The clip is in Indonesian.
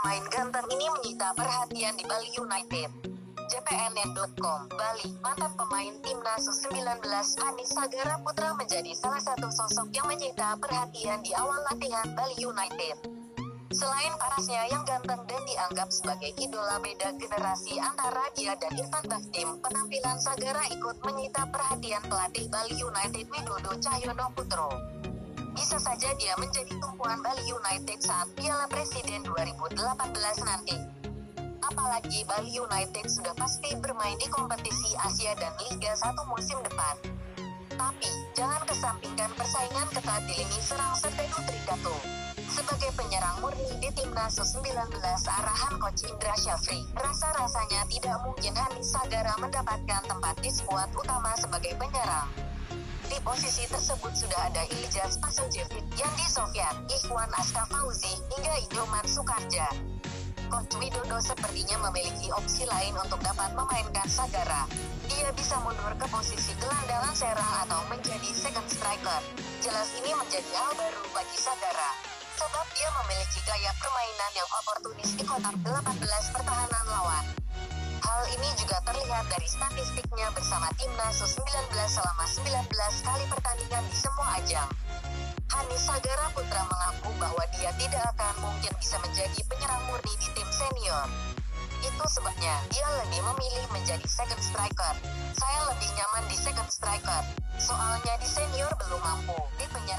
pemain ganteng ini menyita perhatian di Bali United. JPNN.com, Bali, mantan pemain timnas U19 Anis Sagara Putra menjadi salah satu sosok yang menyita perhatian di awal latihan Bali United. Selain parasnya yang ganteng dan dianggap sebagai idola beda generasi antara dia dan Irfan Bahdim, penampilan Sagara ikut menyita perhatian pelatih Bali United Widodo Cahyono Putro. Bisa saja dia menjadi tumpuan Bali United saat Piala Presiden 2018 nanti. Apalagi Bali United sudah pasti bermain di kompetisi Asia dan Liga 1 musim depan. Tapi, jangan kesampingkan persaingan ketat di lini serang Sertedu Tridato. Sebagai penyerang murni di timnas U19 arahan Coach Indra Syafri, rasa-rasanya tidak mungkin Hanis Sagara mendapatkan tempat di skuad utama sebagai penyerang. Di posisi tersebut sudah ada Iljaz Pasojevic, Yandi Sofyan, Ikhwan Astafauzi, Indoman Sukarja. Coach Widodo sepertinya memiliki opsi lain untuk dapat memainkan Sagara. Dia bisa mundur ke posisi gelandangan serang atau menjadi second striker. Jelas ini menjadi hal baru bagi Sagara. Sebab dia memiliki gaya permainan yang oportunis di kotak 18 pertahanan lawan. Hal ini juga terlihat dari statistiknya bersama timnas U19 selama 19 kali pertandingan di semua ajang. Hanis Sagara bahwa dia tidak akan mungkin bisa menjadi penyerang murni di tim senior. Itu sebabnya dia lebih memilih menjadi second striker. Saya lebih nyaman di second striker. Soalnya di senior belum mampu, di penyerang.